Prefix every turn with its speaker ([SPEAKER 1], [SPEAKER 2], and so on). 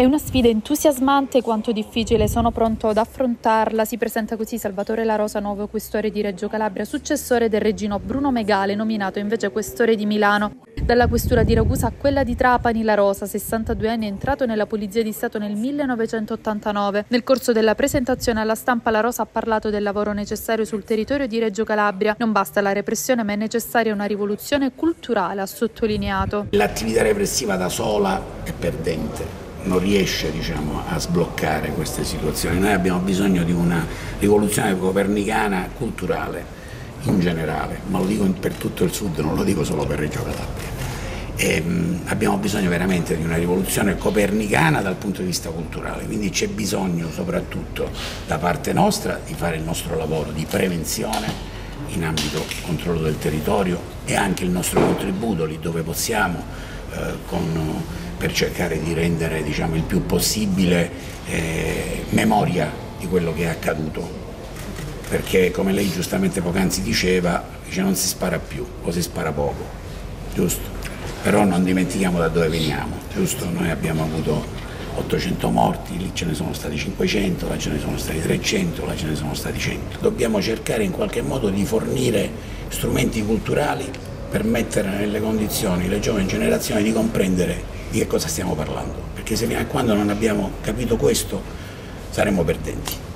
[SPEAKER 1] È una sfida entusiasmante quanto difficile, sono pronto ad affrontarla. Si presenta così Salvatore La Rosa, nuovo questore di Reggio Calabria, successore del regino Bruno Megale, nominato invece questore di Milano. Dalla questura di Ragusa a quella di Trapani, La Rosa, 62 anni, è entrato nella Polizia di Stato nel 1989. Nel corso della presentazione alla stampa La Rosa ha parlato del lavoro necessario sul territorio di Reggio Calabria. Non basta la repressione, ma è necessaria una rivoluzione culturale, ha sottolineato.
[SPEAKER 2] L'attività repressiva da sola è perdente non riesce diciamo, a sbloccare queste situazioni. Noi abbiamo bisogno di una rivoluzione copernicana culturale in generale, ma lo dico per tutto il sud, non lo dico solo per Reggio Calabria. E, mh, abbiamo bisogno veramente di una rivoluzione copernicana dal punto di vista culturale, quindi c'è bisogno soprattutto da parte nostra di fare il nostro lavoro di prevenzione in ambito controllo del territorio e anche il nostro contributo lì dove possiamo con per cercare di rendere diciamo, il più possibile eh, memoria di quello che è accaduto, perché come lei giustamente poc'anzi diceva, dice, non si spara più o si spara poco, giusto? Però non dimentichiamo da dove veniamo, giusto? Noi abbiamo avuto 800 morti, lì ce ne sono stati 500, là ce ne sono stati 300, là ce ne sono stati 100. Dobbiamo cercare in qualche modo di fornire strumenti culturali per mettere nelle condizioni le giovani generazioni di comprendere di che cosa stiamo parlando, perché se fino a quando non abbiamo capito questo saremo perdenti.